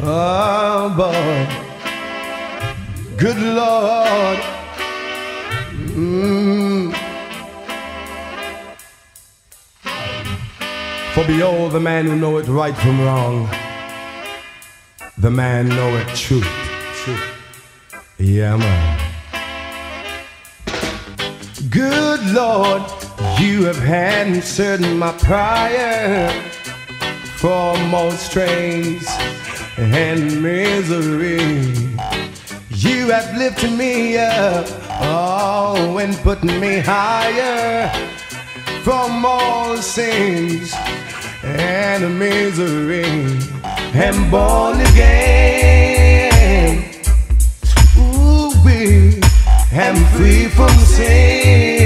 Boy, good Lord. Mm. For behold, the man who knoweth right from wrong, the man knoweth truth. Truth. Yeah, man. Good Lord, you have answered my prayer for most strains and misery. You have lifted me up, oh, and put me higher from all sins and misery. And born again, ooh, we am free from sin.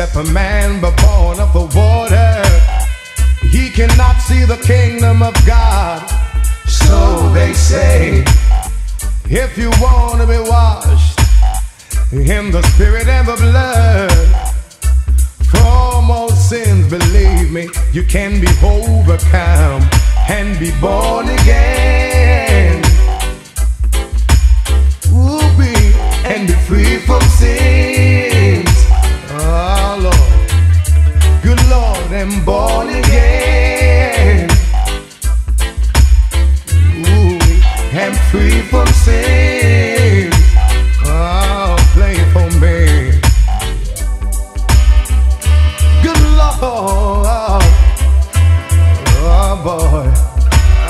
Except a man but born of the water, he cannot see the kingdom of God. So they say. If you want to be washed in the spirit and the blood, from all sins, believe me, you can be overcome and be born again. Ooh, be and be free from sins. And born again. Ooh, and free from sin. Oh, play for me. Good Lord. Oh, boy.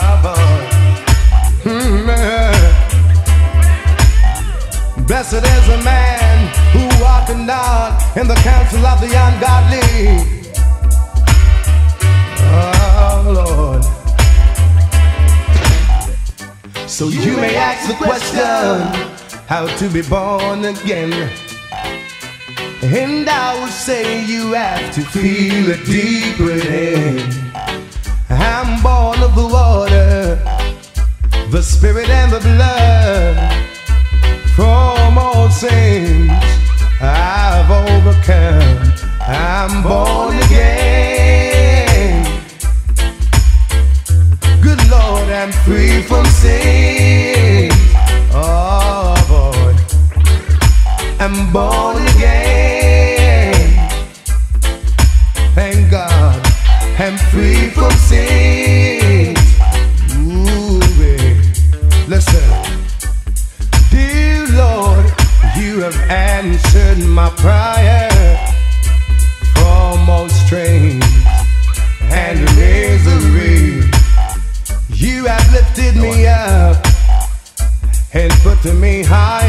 Oh, boy. Mm, man. Blessed is a man who walketh not in the counsel of the ungodly. So you may ask the question how to be born again. And I will say you have to feel it deep within. I'm born of the water, the spirit and the blood. From all sins I've overcome. I'm born I'm free from sin. Oh boy, I'm born again. Thank God, I'm free from sin. Ooh, yeah. listen, dear Lord, you have answered my prayer from all strain and misery. And me. Higher